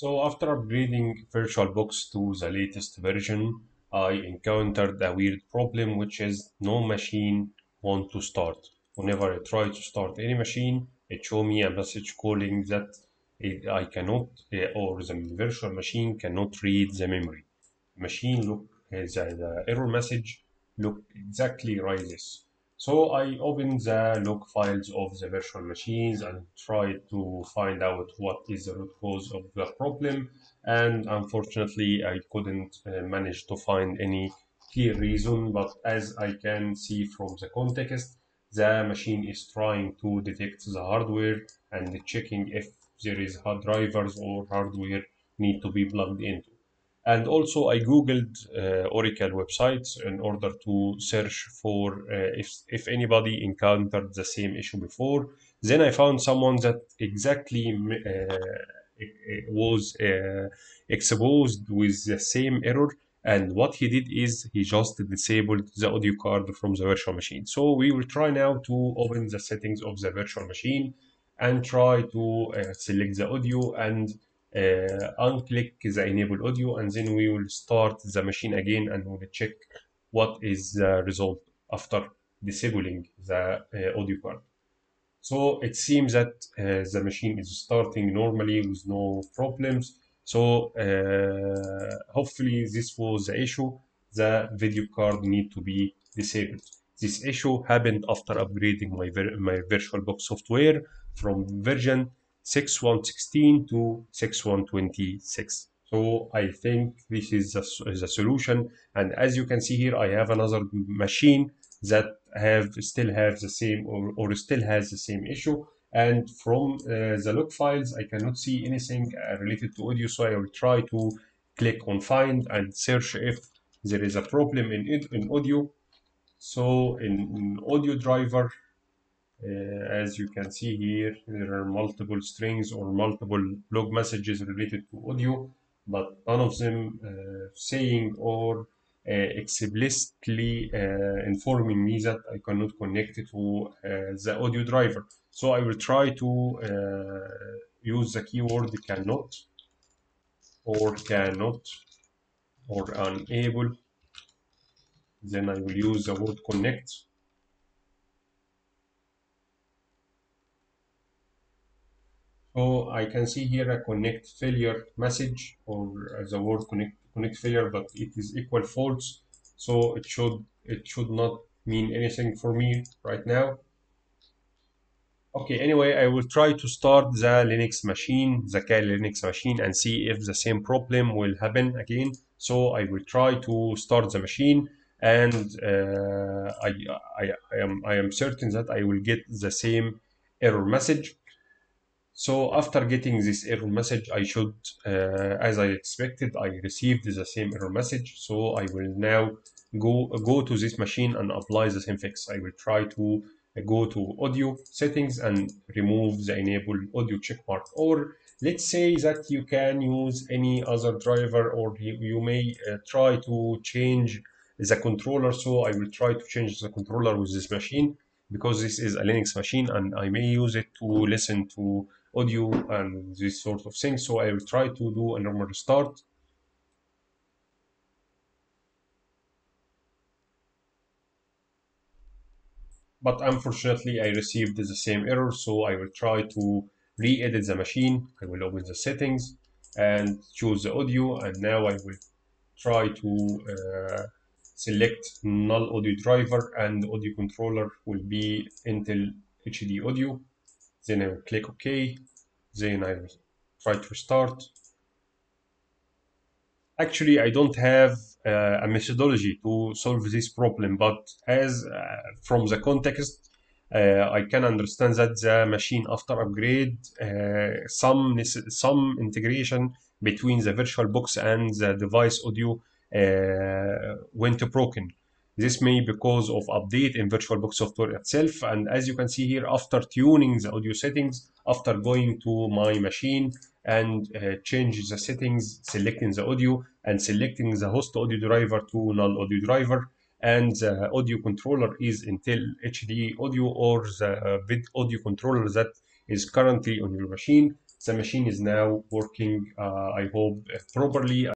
So after upgrading VirtualBox to the latest version, I encountered a weird problem, which is no machine want to start. Whenever I try to start any machine, it show me a message calling that I cannot, uh, or the virtual machine cannot read the memory. Machine look, uh, the, the error message look exactly like this. So I opened the log files of the virtual machines and tried to find out what is the root cause of the problem. And unfortunately, I couldn't uh, manage to find any clear reason. But as I can see from the context, the machine is trying to detect the hardware and checking if there is hard drivers or hardware need to be plugged into. And also I Googled uh, Oracle websites in order to search for uh, if, if anybody encountered the same issue before. Then I found someone that exactly uh, was uh, exposed with the same error. And what he did is he just disabled the audio card from the virtual machine. So we will try now to open the settings of the virtual machine and try to uh, select the audio and unclick the enable audio and then we will start the machine again and we'll check what is the result after disabling the uh, audio card. So it seems that uh, the machine is starting normally with no problems. So uh, hopefully this was the issue. The video card need to be disabled. This issue happened after upgrading my, my VirtualBox software from version 6116 to 6126. So I think this is a, is the solution. And as you can see here, I have another machine that have still have the same or, or still has the same issue. And from uh, the log files, I cannot see anything uh, related to audio. So I will try to click on find and search if there is a problem in, in audio. So in, in audio driver, as you can see here, there are multiple strings or multiple log messages related to audio, but none of them uh, saying or uh, explicitly uh, informing me that I cannot connect to uh, the audio driver. So I will try to uh, use the keyword cannot or cannot or unable. Then I will use the word connect So I can see here a connect failure message or the word connect connect failure, but it is equal false. So it should it should not mean anything for me right now. Okay, anyway, I will try to start the Linux machine, the Kali Linux machine, and see if the same problem will happen again. So I will try to start the machine, and uh, I, I, I, am, I am certain that I will get the same error message. So after getting this error message, I should, uh, as I expected, I received the same error message. So I will now go, go to this machine and apply the same fix. I will try to go to audio settings and remove the enable audio checkmark. Or let's say that you can use any other driver or you, you may uh, try to change the controller. So I will try to change the controller with this machine because this is a Linux machine and I may use it to listen to audio and this sort of thing. So I will try to do a normal restart. But unfortunately, I received the same error, so I will try to re-edit the machine. I will open the settings and choose the audio, and now I will try to uh, select null audio driver and audio controller will be Intel HD audio. Then I will click OK. Then I will try to start. Actually, I don't have uh, a methodology to solve this problem, but as uh, from the context, uh, I can understand that the machine after upgrade, uh, some some integration between the virtual box and the device audio uh, went broken. This may be because of update in VirtualBox software itself. And as you can see here, after tuning the audio settings, after going to my machine and uh, change the settings, selecting the audio and selecting the host audio driver to null audio driver, and the audio controller is Intel HD audio or the uh, audio controller that is currently on your machine. the machine is now working uh, I hope properly